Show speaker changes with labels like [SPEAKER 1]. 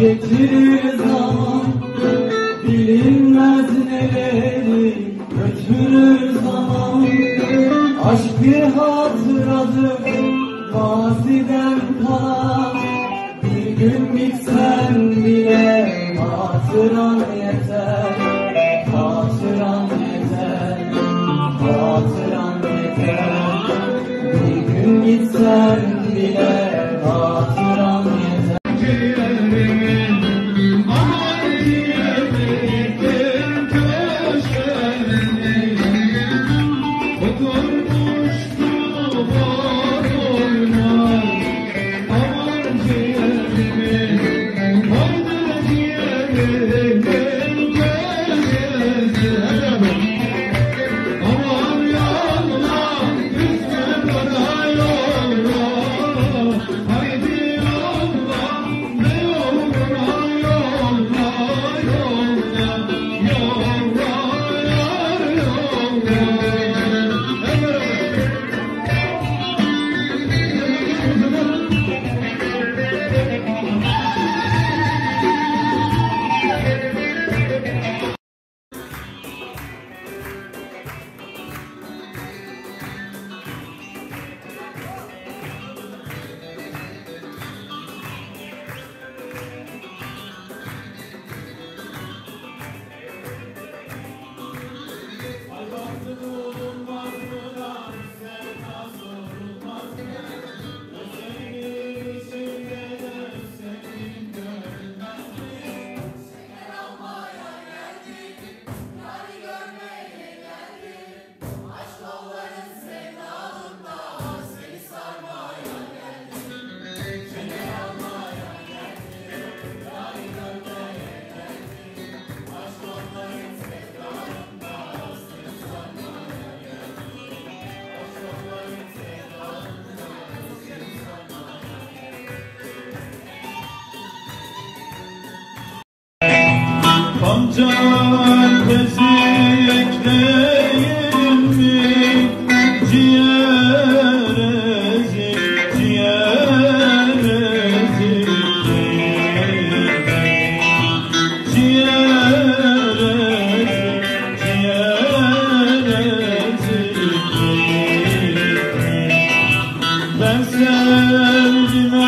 [SPEAKER 1] getirir zaman Bilinmez neleri götürür zaman Aşk bir hatıradır maziden kalan Bir gün bitsen bile hatıran yeter Hatıran yeter Hatıran yeter Bir gün gitsen bile
[SPEAKER 2] can tezik değil mi? Ciğer ezik, ciğer ezik Ciğer ezik, ciğer ezik Ben sevdim